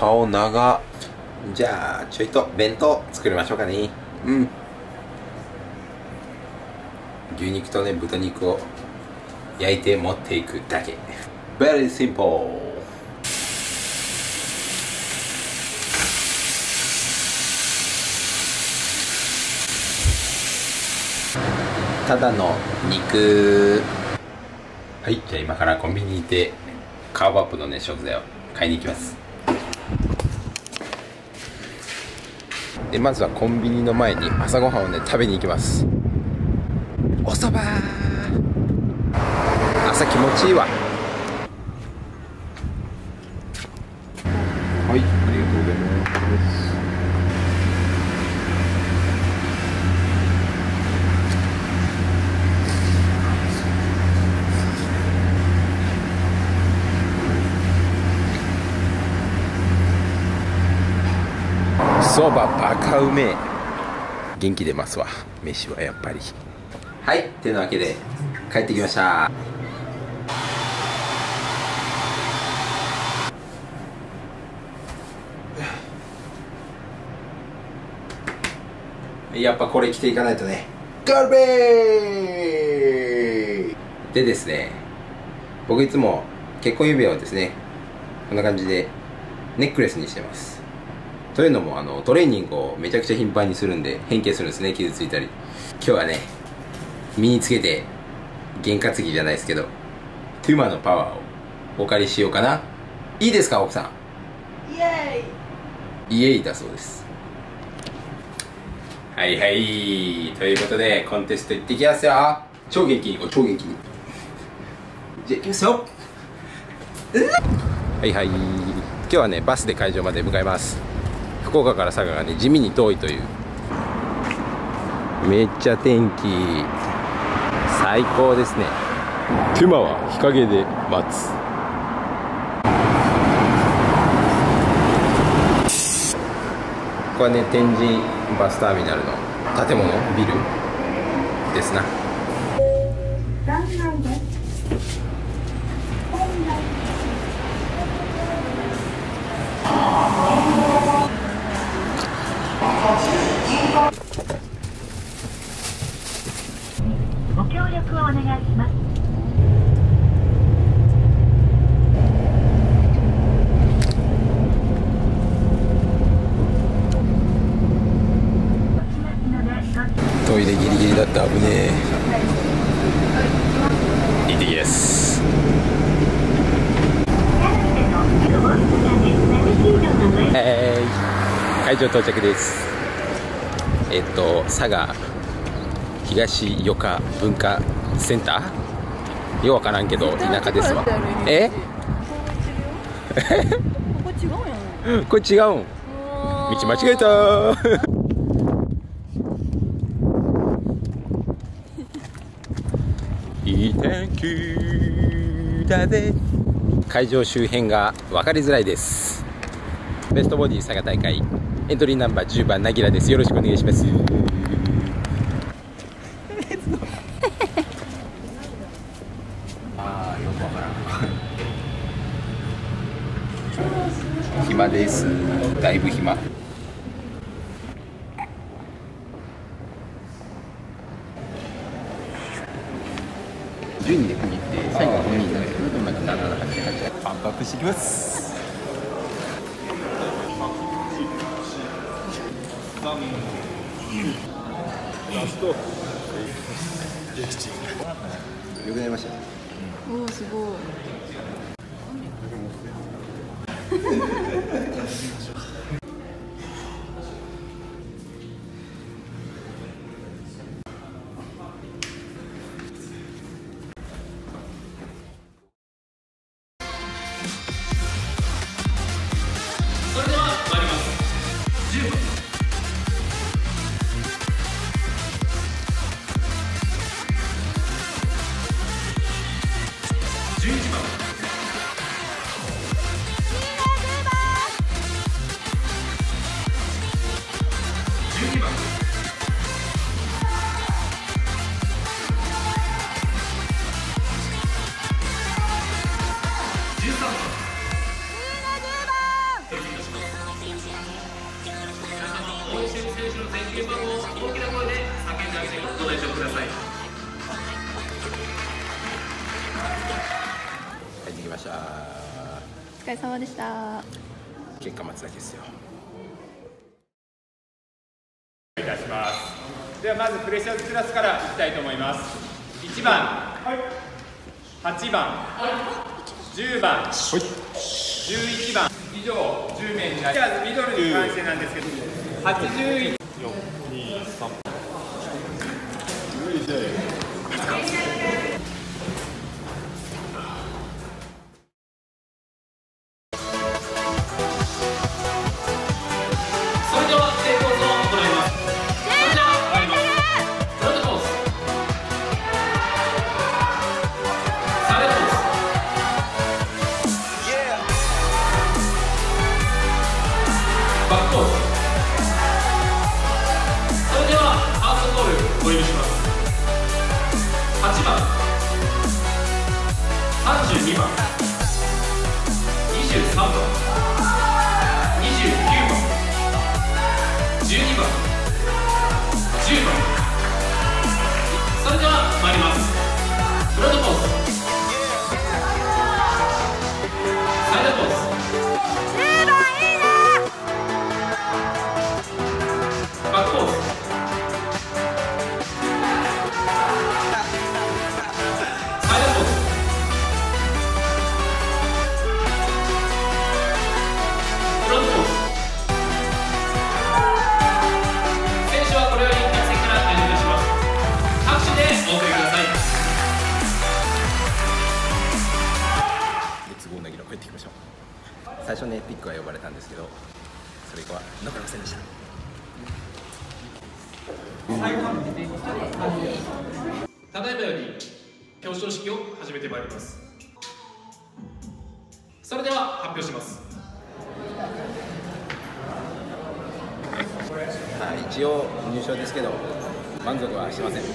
顔長。じゃあちょいと弁当作りましょうかね。うん。牛肉とね豚肉を焼いて持っていくだけ。Very simple ただの肉。はい。じゃあ今からコンビニに行ってカーブアップのね食材を買いに行きますでまずはコンビニの前に朝ごはんをね食べに行きます。おそば。朝気持ちいいわ。はいありがとうございます。そばバカうめえ。元気出ますわ。飯はやっぱり。はいてなわけで帰ってきました。やっぱこれ着ていかないとね。ガルベーでですね僕いつも結婚指輪をですねこんな感じでネックレスにしてます。というのもあのトレーニングをめちゃくちゃ頻繁にするんで変形するんですね傷ついたり。今日はね身につけて験担ぎじゃないですけどトゥーマのパワーをお借りしようかな。いいですか奥さん？イエイ。エイだそうです。はいはい。ということでコンテスト行ってきますよ。超元気に超元気に。じゃあ行きますよ。はいはい。今日はねバスで会場まで向かいます福岡から佐賀がね地味に遠いという。めっちゃ天気最高ですね。熊は日陰で待つ。これはね天神バスターミナルの建物ビルですな力をお願いします。トイレギリギリだった。危ねえ。行ってきます。えー、会場到着です。えっと佐賀東余暇文化センター？ようわからんけど田舎ですわ。え？ここ違うやん。これ違うん？道間違えた。いい天気だぜ。会場周辺が分かりづらいです。ベストボディ佐賀大会。エントリーナンバー10番なぎらです。よろしくお願いしますああよくわからん暇ですだいぶ暇10人で区切って最後は5人だけどうまく788パンプアップしてきますラストよくなりましたおおすごい。応援よし。代表ください。帰ってきました。お疲れ様でした。結果待つだけですよ。いたします。ではまずプレッシャースクラスからいきたいと思います。一番、はい、8番、はい、10番、はい、番。以上十名になります。ミドルに関してなんですけど。81 4 2 3 today. 32番始めてまいります。それでは発表します。まあ一応入賞ですけど満足はしてません。引き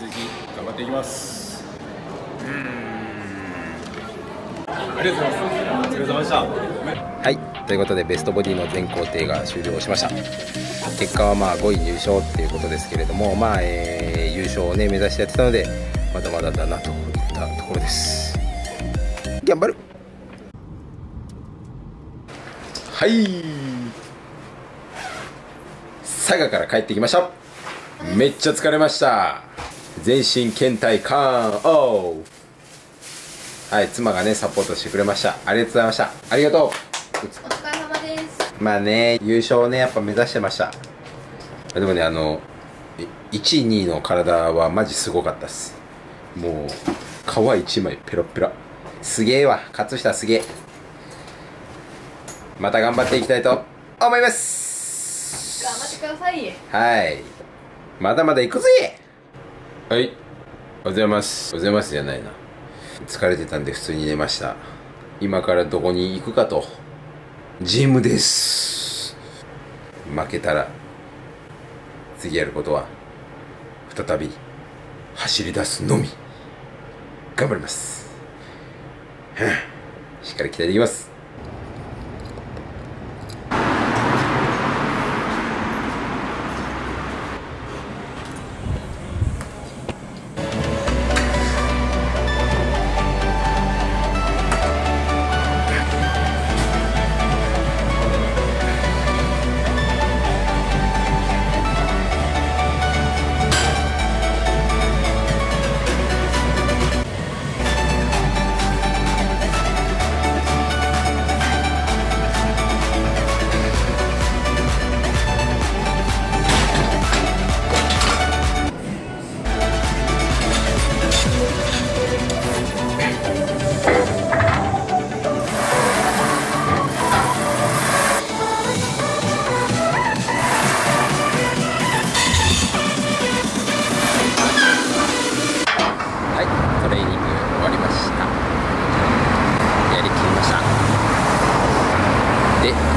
続き頑張っていきます。ありがとうございます。お疲れ様でした。はい。ということでベストボディの全工程が終了しました。結果はまあ5位入賞っていうことですけれどもまあ、えー優勝をね目指してやってたのでまだまだだなといったところです。頑張る。はい。佐賀から帰ってきました。めっちゃ疲れました。全身倦怠感おうはい妻がねサポートしてくれました。ありがとうございました。ありがとう。お疲れ様です。まあね優勝をねやっぱ目指してました。でもねあのい1位2位の体はマジすごかったっすもう皮一枚ペロッペロ。すげえわ。勝下すげえ。また頑張っていきたいと思います。頑張ってください。はい。まだまだ行くぜ。はい。おはようございます。おはようございますじゃないな。疲れてたんで普通に寝ました。今からどこに行くかと。ジムです。負けたら次やることは再び走り出すのみ頑張ります。しっかり期待できます。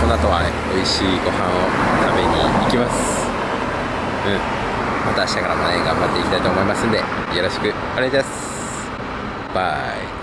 の後はね美味しいご飯を食べに行きます。うん。また明日からもね頑張っていきたいと思いますんでよろしくお願いします。バイ。